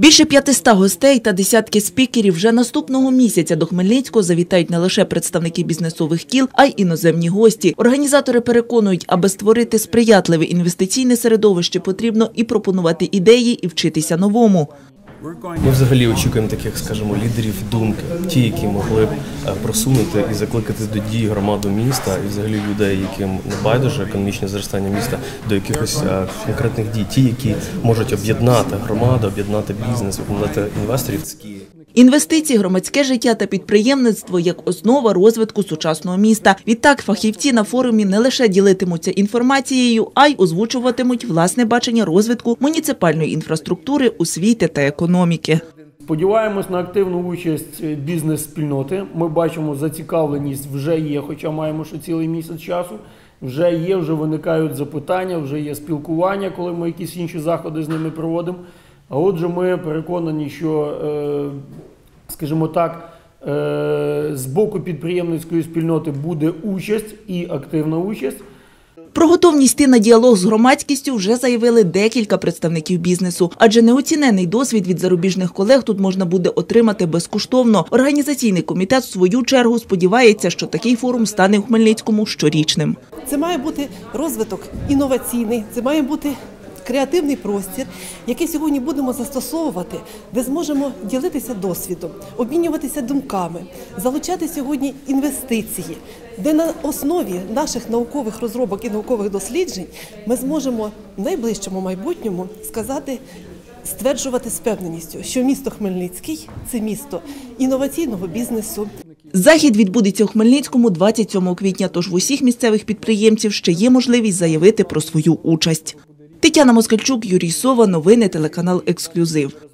Більше 500 гостей та десятки спікерів вже наступного місяця до Хмельницького завітають не лише представники бізнесових кіл, а й іноземні гості. Організатори переконують, аби створити сприятливе інвестиційне середовище, потрібно і пропонувати ідеї, і вчитися новому. Ми взагалі очікуємо таких, скажімо, лідерів думки, ті, які могли б е, просунути і закликати до дії громаду міста і взагалі людей, яким не байдуже економічне зростання міста до якихось е, конкретних дій, ті, які можуть об'єднати громаду, об'єднати бізнес, об'єднати інвесторів. Інвестиції, громадське життя та підприємництво як основа розвитку сучасного міста. Відтак фахівці на форумі не лише ділитимуться інформацією, а й озвучуватимуть власне бачення розвитку муніципальної інфраструктури, освіти та економіки. Сподіваємось на активну участь бізнес-спільноти. Ми бачимо зацікавленість вже є, хоча маємо ще цілий місяць часу. Вже є, вже виникають запитання, вже є спілкування, коли ми якісь інші заходи з ними проводимо. А отже, ми переконані, що, е, скажімо так, е, з боку підприємницької спільноти буде участь і активна участь. Про готовність йти на діалог з громадськістю вже заявили декілька представників бізнесу, адже неоцінений досвід від зарубіжних колег тут можна буде отримати безкоштовно. Організаційний комітет в свою чергу сподівається, що такий форум стане у Хмельницькому щорічним. Це має бути розвиток інноваційний, це має бути креативний простір, який сьогодні будемо застосовувати, де зможемо ділитися досвідом, обмінюватися думками, залучати сьогодні інвестиції, де на основі наших наукових розробок і наукових досліджень ми зможемо в найближчому майбутньому сказати. Стверджувати з впевненістю, що місто Хмельницький це місто інноваційного бізнесу, Захід відбудеться у Хмельницькому 27 квітня, тож в усіх місцевих підприємців ще є можливість заявити про свою участь. Тетяна Москальчук, Юрій Сова, новини телеканал Ексклюзив.